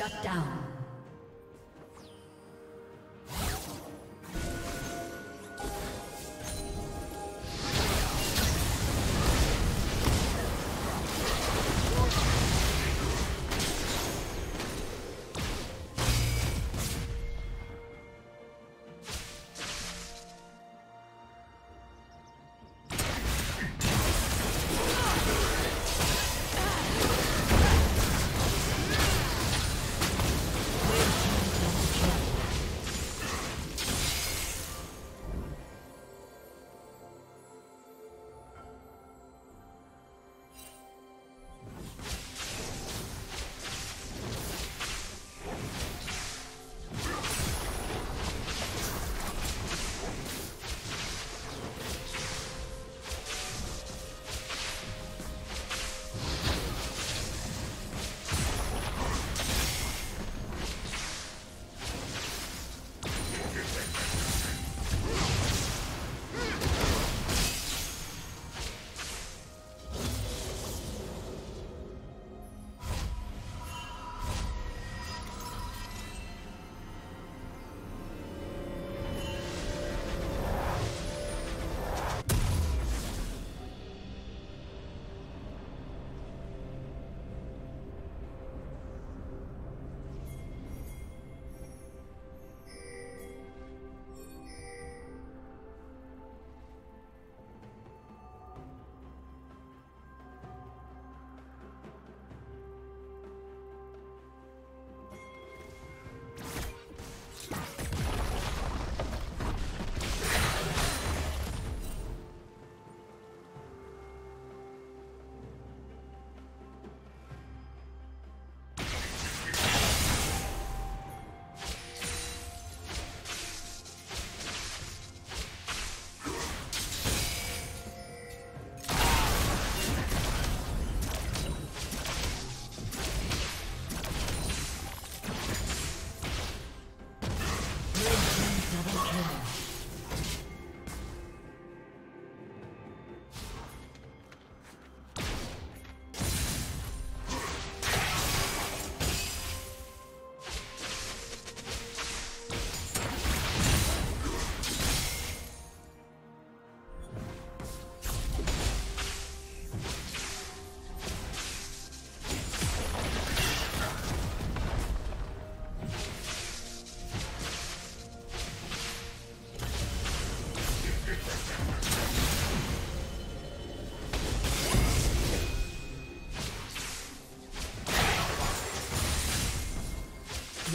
Shut down.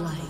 Godlike.